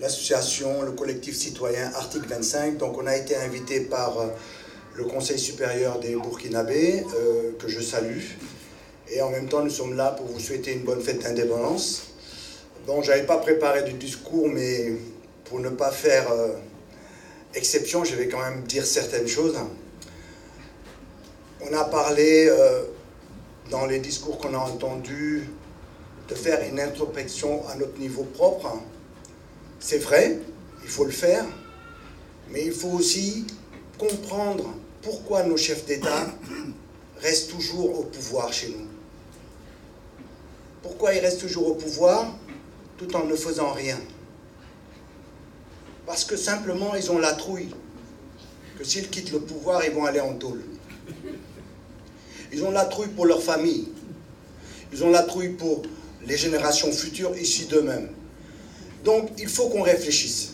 l'association, le, collectif citoyen Article 25. Donc on a été invité par euh, le Conseil supérieur des Burkinabés, euh, que je salue. Et en même temps, nous sommes là pour vous souhaiter une bonne fête d'indépendance. Bon, je n'avais pas préparé du discours, mais pour ne pas faire euh, exception, je vais quand même dire certaines choses. On a parlé dans les discours qu'on a entendus de faire une introspection à notre niveau propre. C'est vrai, il faut le faire, mais il faut aussi comprendre pourquoi nos chefs d'État restent toujours au pouvoir chez nous. Pourquoi ils restent toujours au pouvoir? Tout en ne faisant rien Parce que simplement ils ont la trouille que s'ils quittent le pouvoir, ils vont aller en tôle. Ils ont la trouille pour leur famille. Ils ont la trouille pour les générations futures ici d'eux-mêmes. Donc il faut qu'on réfléchisse.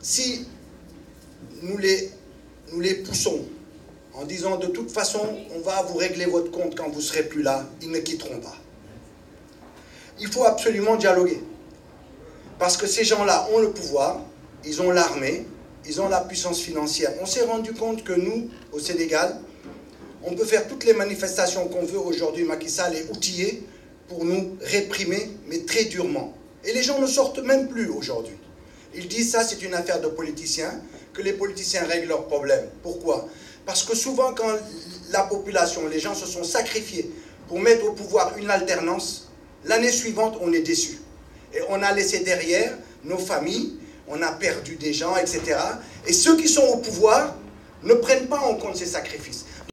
Si nous les, nous les poussons en disant de toute façon on va vous régler votre compte quand vous serez plus là, ils ne quitteront pas. Il faut absolument dialoguer. Parce que ces gens-là ont le pouvoir, ils ont l'armée, ils ont la puissance financière. On s'est rendu compte que nous, au Sénégal, on peut faire toutes les manifestations qu'on veut aujourd'hui. Macky Sall est outillé pour nous réprimer, mais très durement. Et les gens ne sortent même plus aujourd'hui. Ils disent ça, c'est une affaire de politiciens, que les politiciens règlent leurs problèmes. Pourquoi? Parce que souvent, quand la population, les gens se sont sacrifiés pour mettre au pouvoir une alternance, l'année suivante, on est déçu. Et on a laissé derrière nos familles, on a perdu des gens, etc. Et ceux qui sont au pouvoir ne prennent pas en compte ces sacrifices.